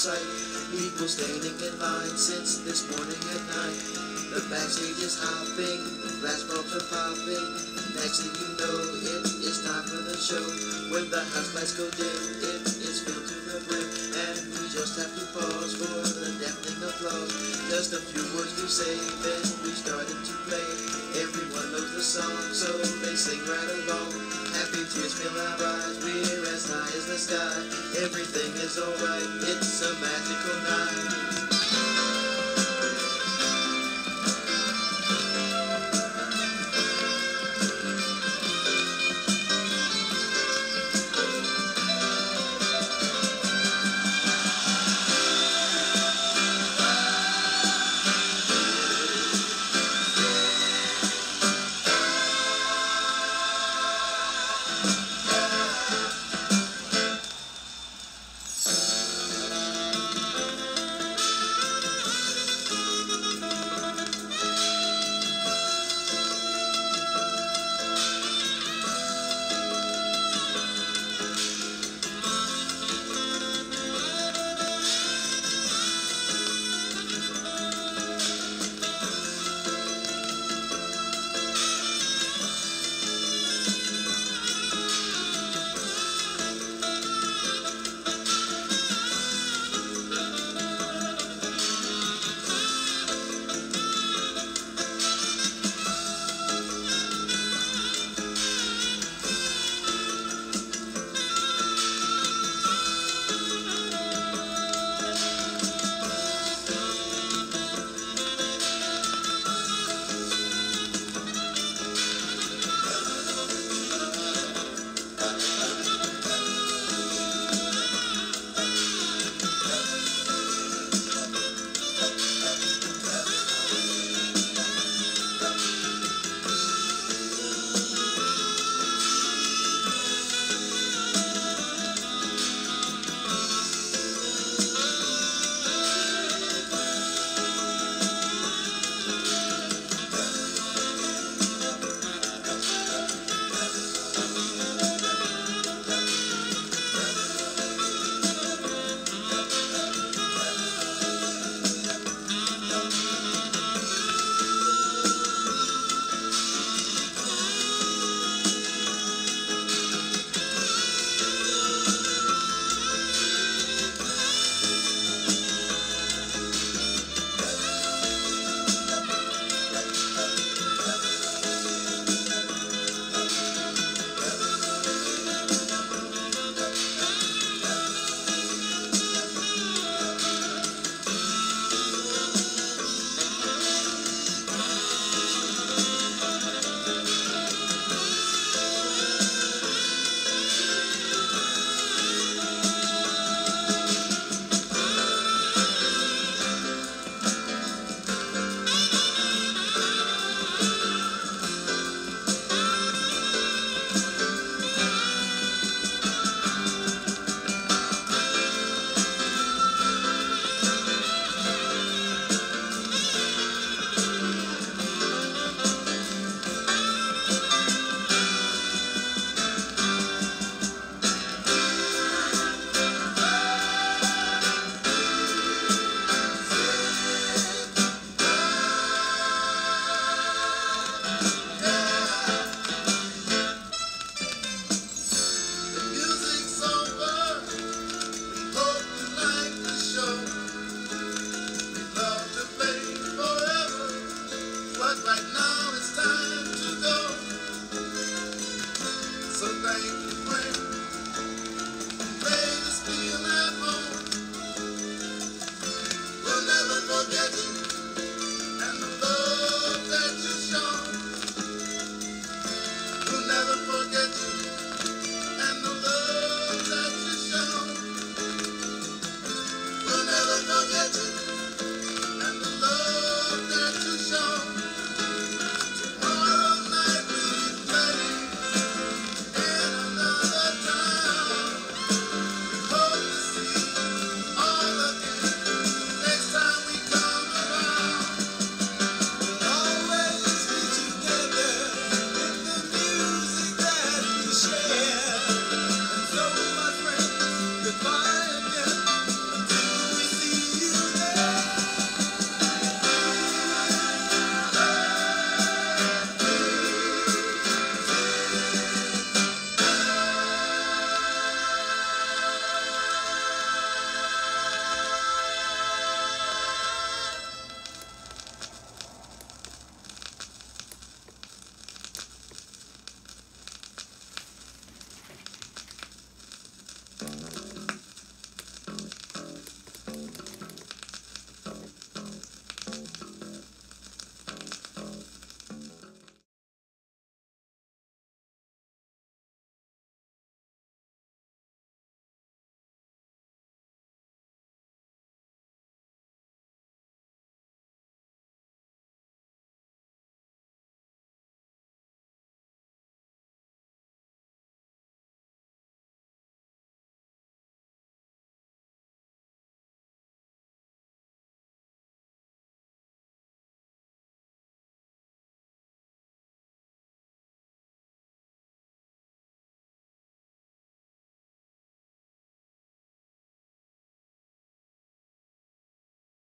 sight. People standing in line since this morning at night. The backstage is hopping, the flash bulbs are popping. Next thing you know, it is time for the show. When the house lights go dim, it is filled to the brim, and we just have to pause for the deafening applause. Just a few words to say, then we started to play. Everyone knows the song, so they sing right along. Happy tears fill our eyes, we're as high as the sky. Everything is alright, it's a magical night.